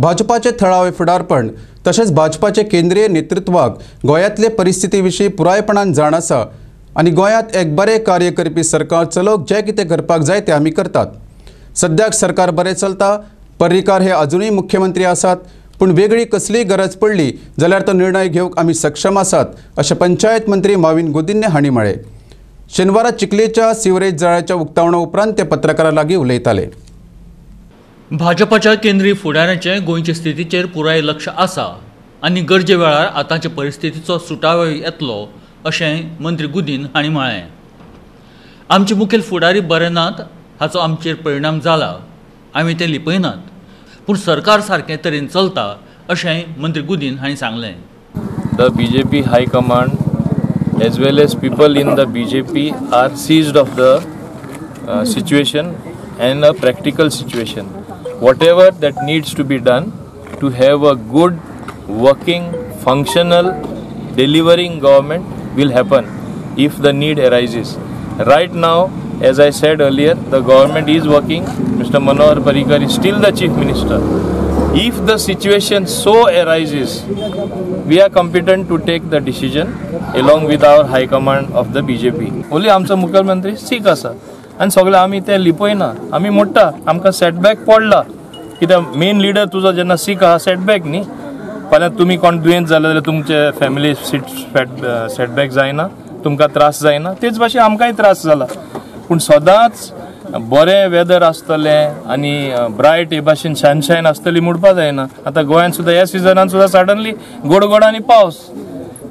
भाजपाचे थळावे फुडारपण तशेंच भाजपाचे केंद्रीय नेतृत्वाक गोंयांतले परिस्थिती विशीं पुरायपणान जाण आसा आनी गोंयांत एक बरें कार्य करपी सरकार चलोवंक जें कितें करपाक जाय तें आमी करतात. सद्याक सरकार बरें चलता पर्रीकार हे अजुनूय मुख्यमंत्री आसात पूण वेगळी कसलीय गरज पडली जाल्यार तो निर्णय घेवंक आमी सक्षम आसात अशें पंचायत मंत्री माविन गुदिन्य हांणी म्हळें. शेनवारा चिखलेच्या सिवरेज जाळ्याच्या उक्तावणा उपरांत ते पत्रकारां लागीं उलयताले. भाजपाच्या केंद्रीय फुडाऱ्याचें गोंयचे स्थितीचेर पुराय लक्ष आसा आनी गरजे वेळार आतांचे परिस्थितीचो सुटावो येतलो अशें मंत्री गुदीन हांणी म्हळें. आमचे मुखेल फुडारी बरे नात हाचो आमचेर परिणाम जाला. आमी ते लिपयनात. पूण सरकार सारके तरेन चलता अशें मंत्री गुदीन हांणी सांगलें. The B J P high command as well as people in the B J P are seized of the situation and a practical situation. Whatever that needs to be done to have a good, working, functional, delivering government will happen if the need arises. Right now, as I said earlier, the government is working. Mr. Manohar Parrikar is still the chief minister. If the situation so arises, we are competent to take the decision along with our high command of the BJP. Only आमचो मुखेलमंत्री सीख आसा आनी सगळे आमी ते लिपयना आमी मोडटा आमकां सेटबॅक पडला. कित्याक मेन लिडर तुजो जेन्ना सीख आहा सेटबॅक न्ही फाल्यां तुमी कोण दुयेंत जाले जाल्यार तुमचे फॅमिली सीट सेटबॅक जायना तुमकां त्रास जायना तेच भाशेन आमकांय त्रास जाला पूण सदांच बरें वेदर आसतलें आनी ब्रायट हे भाशेन सनशायन आसतली म्हणपा जायना आतां गोंयांत सुद्दां ह्या सिजनान सुद्दां सडनली गोडगोड आनी पावस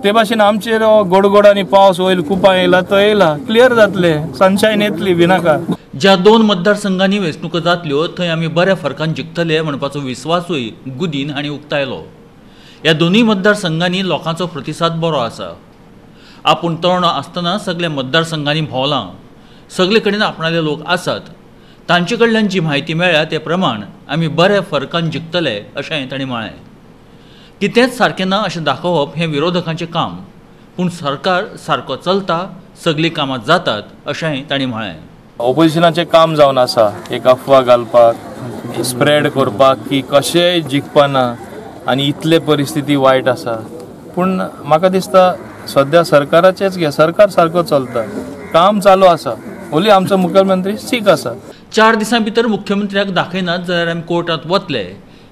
ते भाशेन आमचेर हो आनी पावस वयर कुपां येयला तो येयला क्लियर जातले. सनशायन येतली भिनाका ज्या दोन मतदारसंघांनी वेंचणुको जातल्यो थंय आमी बऱ्या फरकान जिखतले म्हणपाचो विस्वासूय गुदीन हांणी उक्तायलो ह्या दोनूय मतदारसंघांनी लोकांचो प्रतिसाद बरो आसा. आपूण तरुण आसतना सगळ्या मतदारसंघांनी भोंवलां. सगळे कडेन आपणाले लोक आसात. तांचे कडल्यान जी म्हायती मेळ्ळ्या ते प्रमाण आमी बऱ्या फरकान जिखतले अशें तांणी म्हळें. कितेंच सारकें ना अशें दाखोवप हें विरोधकांचें काम. पूण सरकार सारको चलता सगळीं कामां जातात अशेंय तांणी म्हळें ऑपोजिशनाचें काम जावन आसा एक अफवा घालपाक स्प्रेड करपाक की कशेंय जिखपाना आनी इतले परिस्थिती वायट आसा पूण म्हाका दिसता सद्या सरकाराचेच घे सरकार सारको चलता. काम चालू आसा ओली आमचो मुखेलमंत्री सीख आसा चार दिसां भितर मुख्यमंत्र्याक दाखयनात जाल्यार आमी कोर्टांत वतले.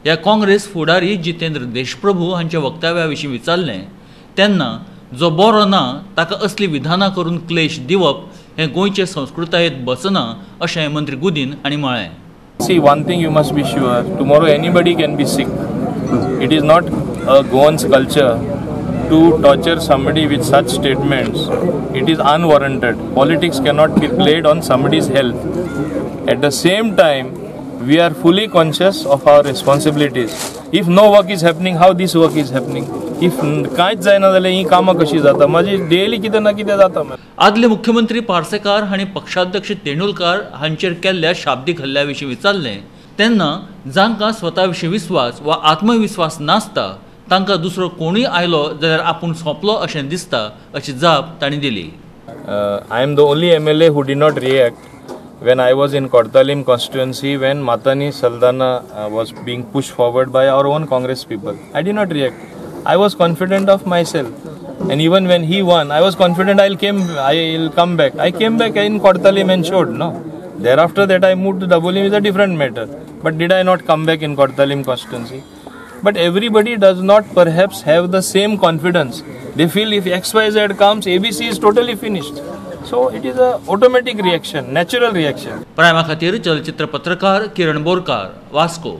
या काँग्रेस फुडारी जितेंद्र देशप्रभू हांच्या वक्तव्या वक्तव्याविषयी विचारलें त्यांना जो बरो ना ताका असली विधानां करून क्लेश दिवप हे गोंयचे संस्कृतायेंत बसना अशें मंत्री गुदीन हांणी म्हळें. See one thing you must be sure tomorrow anybody can be sick it is not a Goan culture to torture somebody with such statements it is unwarranted politics cannot be played on somebody's health at the same time we are fully conscious of our responsibilities. If no work is happening, how this work is happening? If कांयच जायना जाल्यार ही कामां कशी जाता माझी daily कितें ना कितें जाता आदले मुख्यमंत्री पार्सेकार हांणी पक्षाध्यक्ष तेंडुलकार हांचेर केल्ल्या शाब्दीक हल्ल्या विशीं विचारलें. तेन्ना जांकां स्वता विशीं विस्वास वा आत्मविस्वास नासता. तांकां दुसरो कोणूय आयलो जाल्यार आपूण सोंपलो अशें दिसता अशी जाप तांणी दिली. Uh, I am the only MLA who did not react. When I was in Kortalim constituency when Matani Saldana uh, was being pushed forward by our own Congress people. I did not react. I was confident of myself. And even when he won, I was confident I'll came I'll come back. I came back in Kortalim and showed no. Thereafter that I moved to Dabolim is a different matter. But did I not come back in Kortalim constituency? But everybody does not perhaps have the same confidence. They feel if XYZ comes, ABC is totally finished. So it is a automatic reaction, natural reaction. प्रायमा खातीर चलचित्र पत्रकार किरण बोरकार वास्को